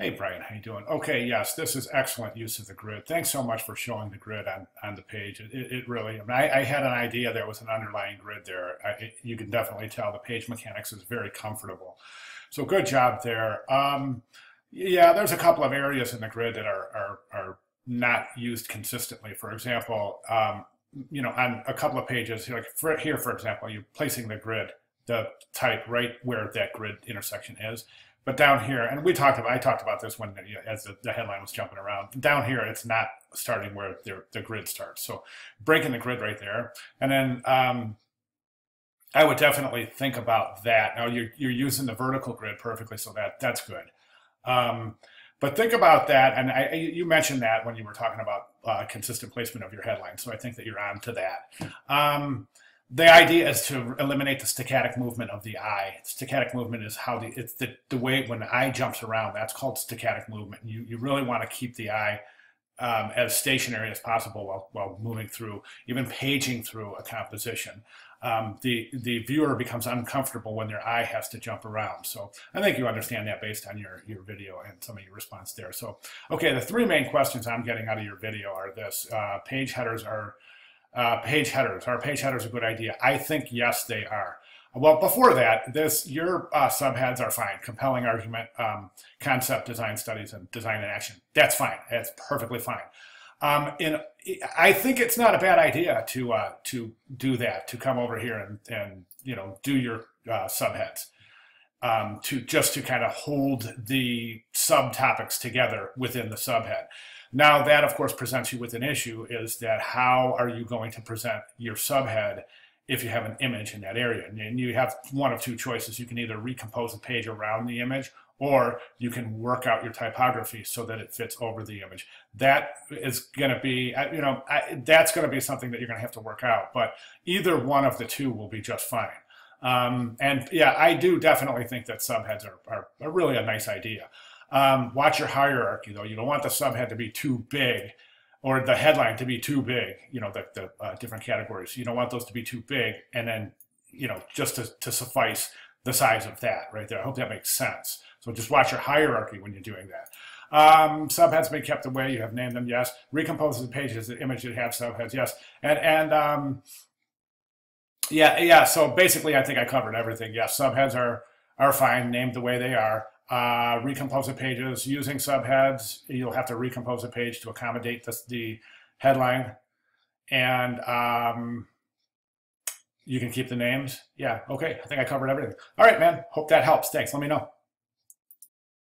Hey, Brian, how you doing? Okay, yes, this is excellent use of the grid. Thanks so much for showing the grid on, on the page. It, it really, I, mean, I, I, had an idea there was an underlying grid there. I, it, you can definitely tell the page mechanics is very comfortable. So good job there. Um, yeah, there's a couple of areas in the grid that are, are, are not used consistently. For example, um, you know, on a couple of pages, like for, here, for example, you're placing the grid, the type right where that grid intersection is. But down here, and we talked about, I talked about this when as the, the, headline was jumping around. Down here, it's not starting where the, the grid starts. So breaking the grid right there, and then um, I would definitely think about that. Now you're you're using the vertical grid perfectly, so that that's good. Um, but think about that, and I, you mentioned that when you were talking about uh, consistent placement of your headline. So I think that you're on to that. Um, the idea is to eliminate the staccatic movement of the eye. Staccatic movement is how the it's the, the way when the eye jumps around. That's called staccatic movement. You you really want to keep the eye um, as stationary as possible while while moving through, even paging through a composition. Um, the the viewer becomes uncomfortable when their eye has to jump around. So I think you understand that based on your your video and some of your response there. So okay, the three main questions I'm getting out of your video are this: uh, page headers are uh, page headers. Are page headers a good idea? I think yes, they are. Well, before that, this your uh, subheads are fine. Compelling argument, um, concept, design studies, and design and action. That's fine. That's perfectly fine. Um, and I think it's not a bad idea to uh, to do that. To come over here and and you know do your uh, subheads. Um, to just to kind of hold the subtopics together within the subhead. Now that of course presents you with an issue is that how are you going to present your subhead if you have an image in that area? And you have one of two choices. You can either recompose the page around the image or you can work out your typography so that it fits over the image. That is going to be, you know, that's going to be something that you're going to have to work out. But either one of the two will be just fine. Um, and yeah, I do definitely think that subheads are, are, are really a nice idea. Um, watch your hierarchy though. You don't want the subhead to be too big or the headline to be too big, you know, the, the uh, different categories. You don't want those to be too big and then, you know, just to, to suffice the size of that right there. I hope that makes sense. So just watch your hierarchy when you're doing that. Um, subheads may be kept away. You have named them, yes. Recompose the pages, the image that have subheads, yes. And and um, yeah, yeah. So basically, I think I covered everything. Yes, subheads are are fine, named the way they are uh, recompose the pages using subheads. You'll have to recompose a page to accommodate this, the headline. And um, you can keep the names. Yeah, okay. I think I covered everything. All right, man. Hope that helps. Thanks. Let me know.